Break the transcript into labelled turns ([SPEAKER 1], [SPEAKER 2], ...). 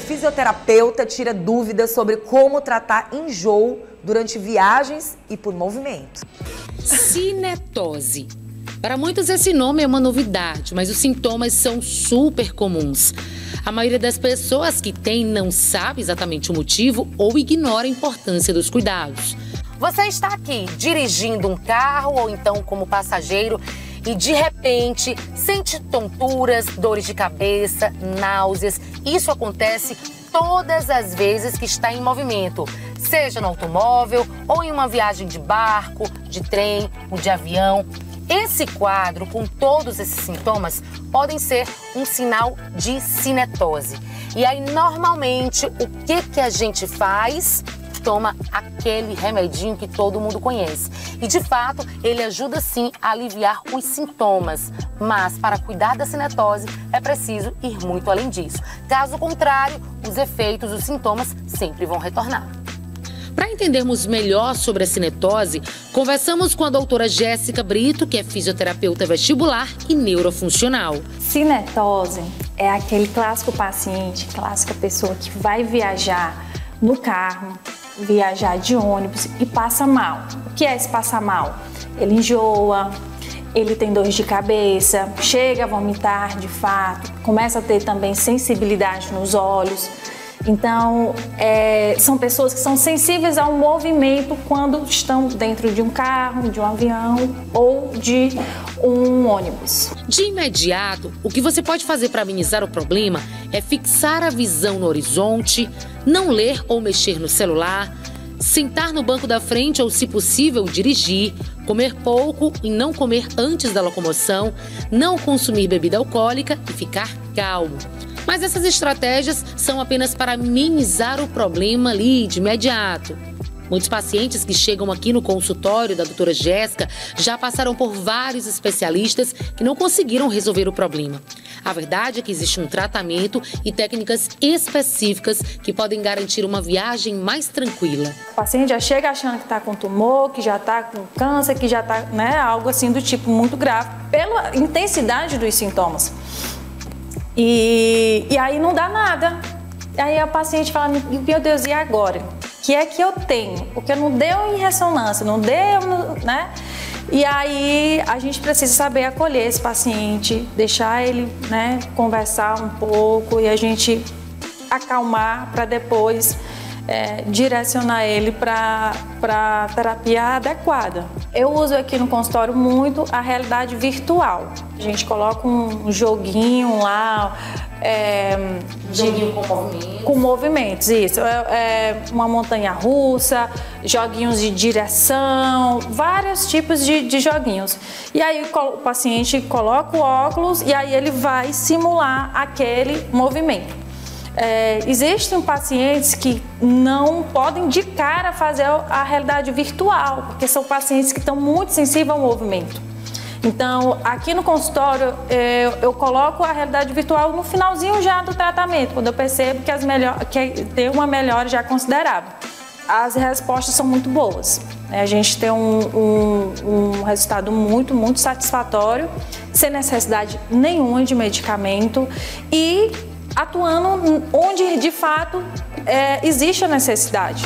[SPEAKER 1] fisioterapeuta tira dúvidas sobre como tratar enjoo durante viagens e por movimento.
[SPEAKER 2] Cinetose. Para muitos esse nome é uma novidade, mas os sintomas são super comuns. A maioria das pessoas que tem não sabe exatamente o motivo ou ignora a importância dos cuidados.
[SPEAKER 3] Você está aqui dirigindo um carro ou então como passageiro e de repente sente tonturas, dores de cabeça, náuseas. Isso acontece todas as vezes que está em movimento, seja no automóvel ou em uma viagem de barco, de trem ou de avião. Esse quadro, com todos esses sintomas, podem ser um sinal de cinetose. E aí, normalmente, o que, que a gente faz? Toma aquele remedinho que todo mundo conhece. E de fato, ele ajuda sim a aliviar os sintomas. Mas para cuidar da cinetose é preciso ir muito além disso. Caso contrário, os efeitos, os sintomas sempre vão retornar.
[SPEAKER 2] Para entendermos melhor sobre a cinetose, conversamos com a doutora Jéssica Brito, que é fisioterapeuta vestibular e neurofuncional.
[SPEAKER 4] Cinetose é aquele clássico paciente, clássica pessoa que vai viajar no carro, viajar de ônibus e passa mal. O que é esse passar mal? Ele enjoa, ele tem dor de cabeça, chega a vomitar de fato, começa a ter também sensibilidade nos olhos. Então, é, são pessoas que são sensíveis ao movimento quando estão dentro de um carro, de um avião ou de um ônibus.
[SPEAKER 2] De imediato, o que você pode fazer para amenizar o problema é fixar a visão no horizonte, não ler ou mexer no celular, sentar no banco da frente ou, se possível, dirigir, comer pouco e não comer antes da locomoção, não consumir bebida alcoólica e ficar calmo. Mas essas estratégias são apenas para minimizar o problema ali de imediato. Muitos pacientes que chegam aqui no consultório da doutora Jéssica já passaram por vários especialistas que não conseguiram resolver o problema. A verdade é que existe um tratamento e técnicas específicas que podem garantir uma viagem mais tranquila.
[SPEAKER 4] O paciente já chega achando que está com tumor, que já está com câncer, que já está, né, algo assim do tipo muito grave, pela intensidade dos sintomas. E, e aí não dá nada. Aí a paciente fala, meu Deus, e agora? O que é que eu tenho? Porque não deu em ressonância, não deu, né? E aí a gente precisa saber acolher esse paciente, deixar ele né, conversar um pouco e a gente acalmar para depois é, direcionar ele para a terapia adequada. Eu uso aqui no consultório muito a realidade virtual. A gente coloca um joguinho lá.
[SPEAKER 3] É, joguinho com movimentos.
[SPEAKER 4] Com movimentos, isso. É, é, uma montanha russa, joguinhos de direção, vários tipos de, de joguinhos. E aí o paciente coloca o óculos e aí ele vai simular aquele movimento. É, existem pacientes que não podem de cara fazer a realidade virtual, porque são pacientes que estão muito sensíveis ao movimento. Então, aqui no consultório, eu, eu, coloco a realidade virtual no finalzinho já do tratamento, quando eu percebo que, as melhor, que tem uma melhora já considerável. As respostas são muito boas. Né? A gente tem um, um, um resultado muito, muito satisfatório, sem necessidade nenhuma de medicamento e atuando onde de fato é, existe a necessidade.